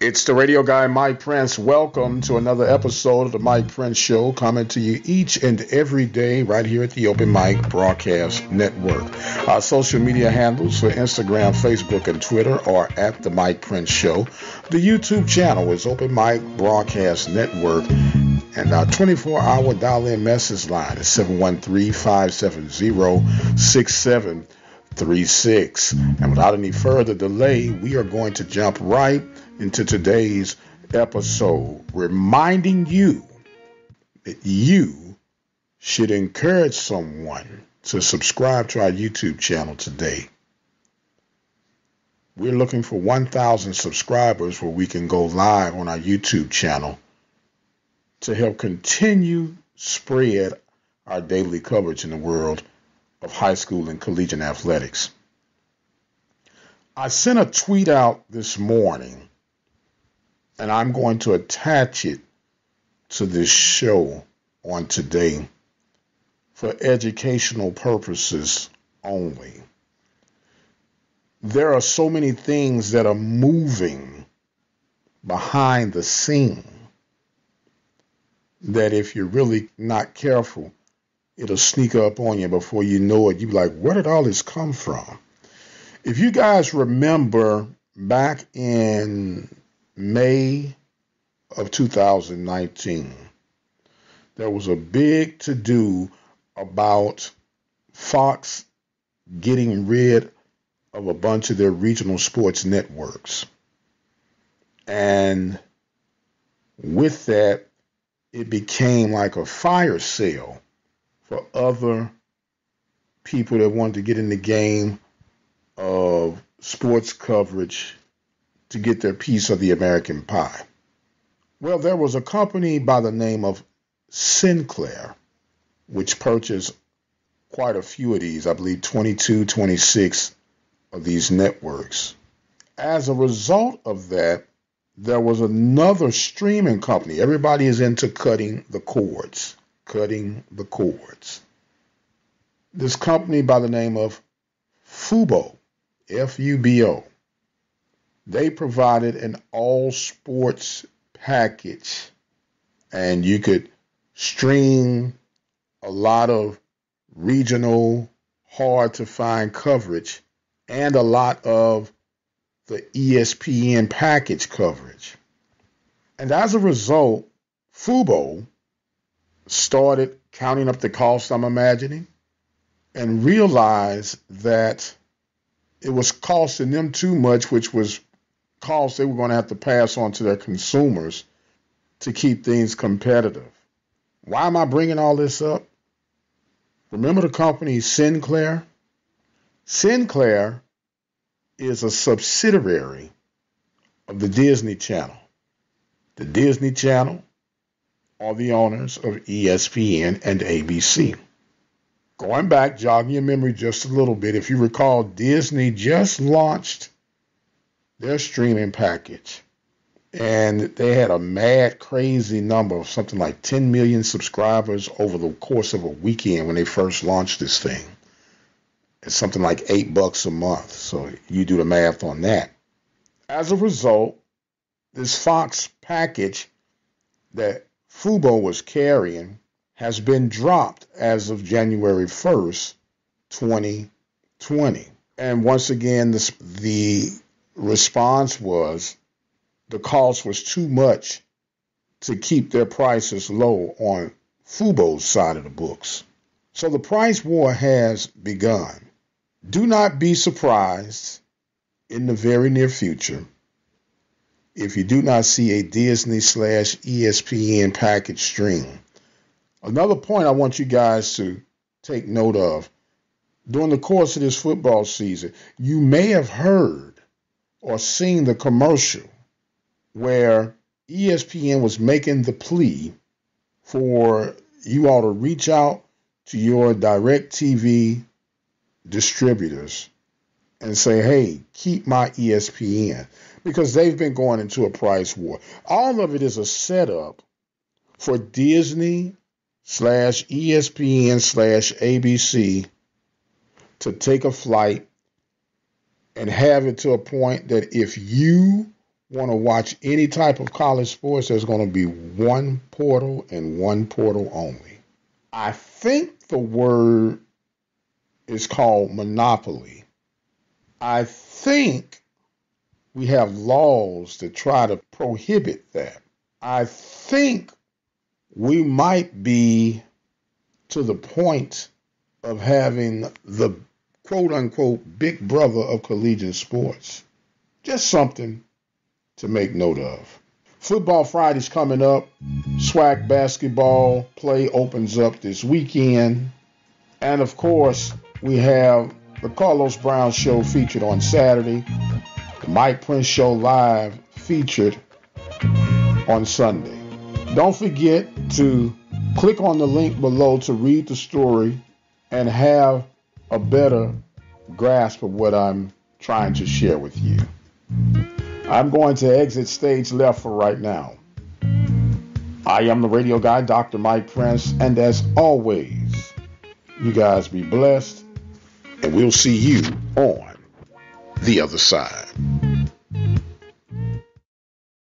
It's the radio guy, Mike Prince. Welcome to another episode of the Mike Prince Show, coming to you each and every day right here at the Open Mic Broadcast Network. Our social media handles for Instagram, Facebook, and Twitter are at the Mike Prince Show. The YouTube channel is Open Mic Broadcast Network. And our 24 hour dial in message line is 713 570 6736. And without any further delay, we are going to jump right into today's episode, reminding you that you should encourage someone to subscribe to our YouTube channel today. We're looking for 1,000 subscribers where we can go live on our YouTube channel to help continue spread our daily coverage in the world of high school and collegiate athletics. I sent a tweet out this morning and I'm going to attach it to this show on today for educational purposes only. There are so many things that are moving behind the scene that if you're really not careful, it'll sneak up on you before you know it. You'll be like, where did all this come from? If you guys remember back in May of 2019, there was a big to do about Fox getting rid of a bunch of their regional sports networks. And with that, it became like a fire sale for other people that wanted to get in the game of sports coverage to get their piece of the American pie? Well, there was a company by the name of Sinclair, which purchased quite a few of these, I believe 22, 26 of these networks. As a result of that, there was another streaming company. Everybody is into cutting the cords, cutting the cords. This company by the name of Fubo, F U B O, they provided an all sports package and you could stream a lot of regional hard to find coverage and a lot of the ESPN package coverage. And as a result, Fubo started counting up the cost, I'm imagining, and realized that it was costing them too much, which was costs they were going to have to pass on to their consumers to keep things competitive. Why am I bringing all this up? Remember the company Sinclair? Sinclair is a subsidiary of the Disney Channel. The Disney Channel are the owners of ESPN and ABC. Going back, jogging your memory just a little bit, if you recall, Disney just launched their streaming package. And they had a mad, crazy number of something like 10 million subscribers over the course of a weekend when they first launched this thing. It's something like eight bucks a month. So you do the math on that. As a result, this Fox package that Fubo was carrying has been dropped as of January 1st, 2020. And once again, this, the response was the cost was too much to keep their prices low on Fubo's side of the books. So the price war has begun. Do not be surprised in the very near future if you do not see a Disney slash ESPN package stream. Another point I want you guys to take note of during the course of this football season, you may have heard or seen the commercial where ESPN was making the plea for you all to reach out to your direct TV distributors and say, hey, keep my ESPN because they've been going into a price war. All of it is a setup for Disney slash ESPN slash ABC to take a flight and have it to a point that if you want to watch any type of college sports, there's going to be one portal and one portal only. I think the word is called monopoly. I think we have laws to try to prohibit that. I think we might be to the point of having the quote unquote big brother of collegiate sports. Just something to make note of. Football Friday's coming up. SWAC basketball play opens up this weekend. And of course, we have the Carlos Brown Show featured on Saturday, Mike Prince Show live featured on Sunday. Don't forget to click on the link below to read the story and have a better grasp of what I'm trying to share with you. I'm going to exit stage left for right now. I am the radio guy, Dr. Mike Prince, and as always, you guys be blessed, and we'll see you on the other side.